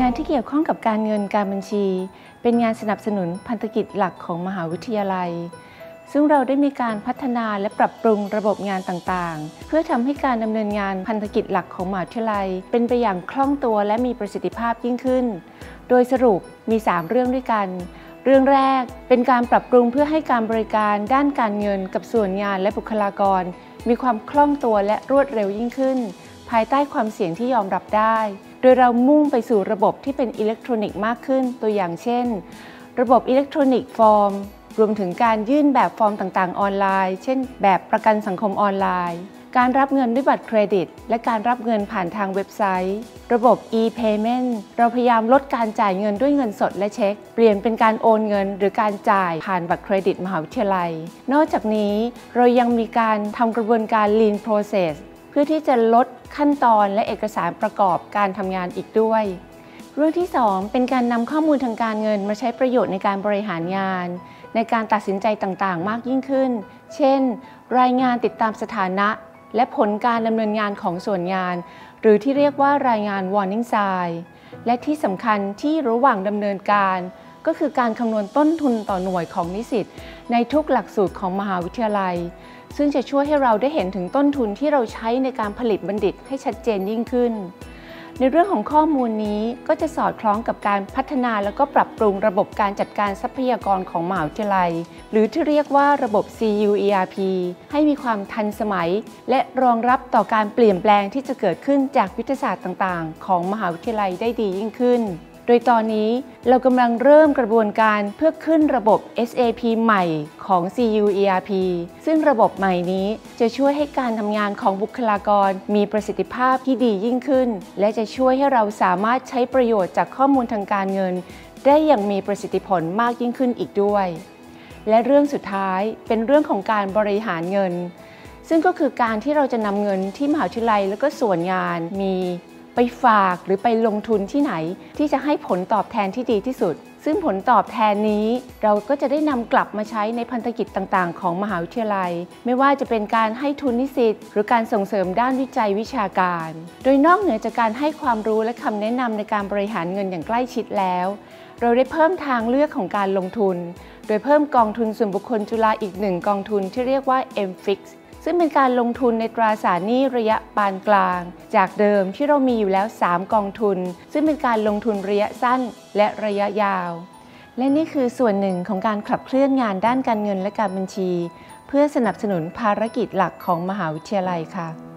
งานที่เกี่ยวข้องกับการเงินการบัญชี เป็นงานสนับสนุนพันธกิจหลักของมหาวิทยาลัย ซึ่งเราได้มีการพัฒนาและปรับปรุงระบบงานต่างๆ เพื่อทำให้การดำเนินงานพันธกิจหลักของมหาวิทยาลัย เป็นไปอย่างคล่องตัวและมีประสิทธิภาพยิ่งขึ้น โดยสรุปมี 3 เรื่องด้วยกัน เรื่องแรกเป็นการปรับปรุงเพื่อให้การบริการด้านการเงินกับส่วนงานและบุคลากร มีความคล่องตัวและรวดเร็วยิ่งขึ้น ภายใต้ความเสี่ยงที่ยอมรับได้ โดยเรามุ่งไปสู่ระบบที่เป็นอิเล็กทรอนิกส์มากขึ้น ตัวอย่างเช่น ระบบอิเล็กทรอนิกส์ฟอร์ม รวมถึงการยื่นแบบฟอร์มต่างๆ ออนไลน์ เช่น แบบประกันสังคมออนไลน์ การรับเงินด้วยบัตรเครดิต และการรับเงินผ่านทางเว็บไซต์ ระบบ e-payment เราพยายามลดการจ่ายเงินด้วยเงินสดและเช็ค เปลี่ยนเป็นการโอนเงิน หรือการจ่ายผ่านบัตรเครดิตมหาวิทยาลัย นอกจากนี้เรายังมีการทำกระบวนการ lean process พื่อที่จะลดขั้นตอนและเอกสารประกอบการทำงานอีกด้วย เรื่องที่ 2 เป็นการนำข้อมูลทางการเงินมาใช้ประโยชน์ในการบริหารงาน ในการตัดสินใจต่างๆ มากยิ่งขึ้น เช่น รายงานติดตามสถานะ และผลการดำเนินงานของส่วนงาน หรือที่เรียกว่ารายงาน warning sign และที่สำคัญที่ระหว่างดำเนินการก็คือการคำนวณต้นทุนต่อหน่วยของนิสิตในทุกหลักสูตรของมหาวิทยาลัยซึ่งจะช่วยให้เราได้เห็นถึงต้นทุนที่เราใช้ในการผลิตบัณฑิตให้ชัดเจนยิ่งขึ้น ในเรื่องของข้อมูลนี้ก็จะสอดคล้องกับการพัฒนาแล้วก็ปรับปรุงระบบการจัดการทรัพยากรของมหาวิทยาลัย หรือที่เรียกว่าระบบ CU ERP ให้มีความทันสมัย และรองรับต่อการเปลี่ยนแปลงที่จะเกิดขึ้นจากวิทยาศาสตร์ต่าง ๆ ของมหาวิทยาลัยได้ดียิ่งขึ้น โดยตอนนี้เรากำลังเริ่มกระบวนการเพื่อขึ้นระบบ SAP ใหม่ของ CU ERP ซึ่งระบบใหม่นี้จะช่วยให้การทำงานของบุคลากรมีประสิทธิภาพที่ดียิ่งขึ้น และจะช่วยให้เราสามารถใช้ประโยชน์จากข้อมูลทางการเงิน ได้อย่างมีประสิทธิผลมากยิ่งขึ้นอีกด้วย และเรื่องสุดท้ายเป็นเรื่องของการบริหารเงินซึ่งก็คือการที่เราจะนำเงินที่มหาวิทยาลัยแล้วก็ส่วนงานมี ไปฝากหรือไปลงทุนที่ไหน ที่จะให้ผลตอบแทนที่ดีที่สุด ซึ่งผลตอบแทนนี้เราก็จะได้นำกลับมาใช้ในพันธกิจต่างๆ ของมหาวิทยาลัย ไม่ว่าจะเป็นการให้ทุนนิสิตหรือการส่งเสริมด้านวิจัยวิชาการ โดยนอกเหนือจากการให้ความรู้และคำแนะนำในการบริหารเงินอย่างใกล้ชิดแล้ว เราได้เพิ่มทางเลือกของการลงทุน โดยเพิ่มกองทุนส่วนบุคคลจุฬาอีกหนึ่งกองทุนที่เรียกว่า MFIX ซึ่งเป็นการลงทุนในตราสารหนี้ระยะปานกลาง จากเดิมที่เรามีอยู่แล้ว 3 กองทุน ซึ่งเป็นการลงทุนระยะสั้นและระยะยาว และนี่คือส่วนหนึ่งของการขับเคลื่อนงานด้านการเงินและการบัญชี เพื่อสนับสนุนภารกิจหลักของมหาวิทยาลัยค่ะ